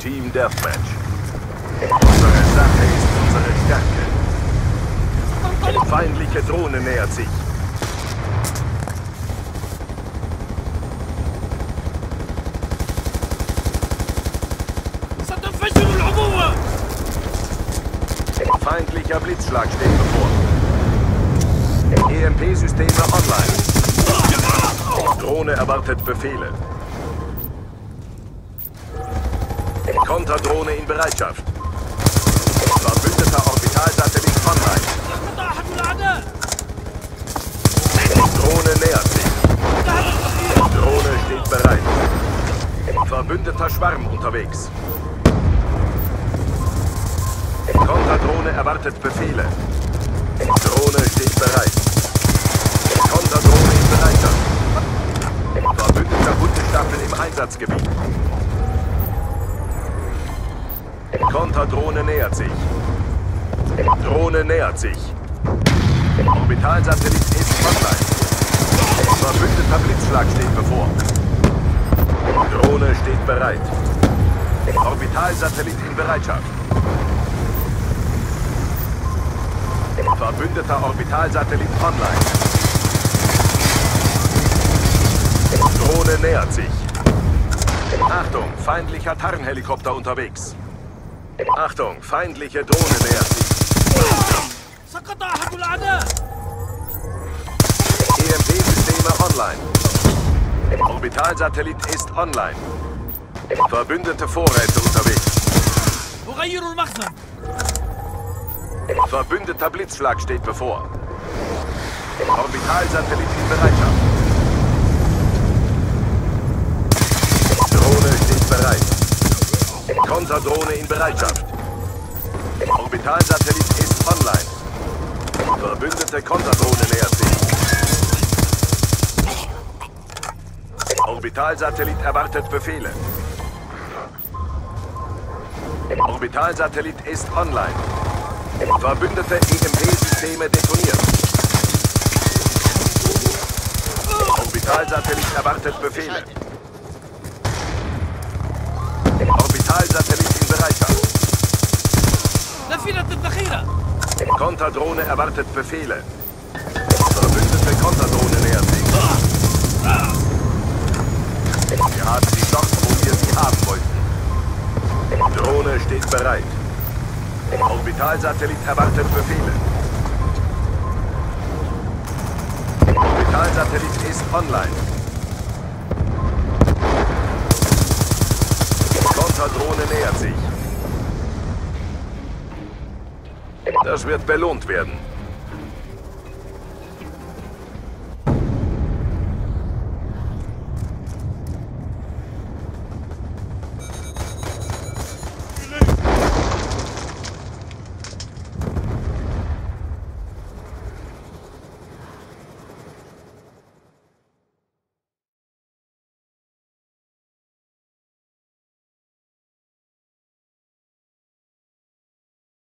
Team Deathmatch. Unsere Sache ist unsere Stärke. Die feindliche Drohne nähert sich. Feindlicher Blitzschlag steht bevor. EMP-Systeme online. Drohne erwartet Befehle. Konterdrohne in Bereitschaft. Verbündeter Orbitalsatellit online. Drohne nähert sich. Drohne steht bereit. Verbündeter Schwarm unterwegs. Konterdrohne erwartet Befehle. Drohne steht bereit. Konterdrohne in Bereitschaft. Verbündeter Bundesstaffel im Einsatzgebiet. Konterdrohne nähert sich. Drohne nähert sich. Orbitalsatellit ist online. Verbündeter Blitzschlag steht bevor. Drohne steht bereit. Orbitalsatellit in Bereitschaft. Verbündeter Orbitalsatellit online. Drohne nähert sich. Achtung, feindlicher Tarnhelikopter unterwegs. Achtung, feindliche Drohne nähert sich. EMP-Systeme online. Orbitalsatellit ist online. Verbündete Vorräte unterwegs. Verbündeter Blitzschlag steht bevor. Orbitalsatellit in Bereitschaft. Konterdrohne in Bereitschaft. Orbitalsatellit ist online. Verbündete Konterdrohne nähert sich. Orbitalsatellit erwartet Befehle. Orbitalsatellit ist online. Verbündete EMP-Systeme detoniert. Orbitalsatellit erwartet Befehle. Zentralsatellit in Bereitschaft. Konterdrohne erwartet Befehle. Verbündete Konterdrohne nähert sich. Wir haben sie dort, wo wir sie haben wollten. Drohne steht bereit. Orbitalsatellit erwartet Befehle. Orbitalsatellit ist online. Konterdrohne nähert sich. Das wird belohnt werden.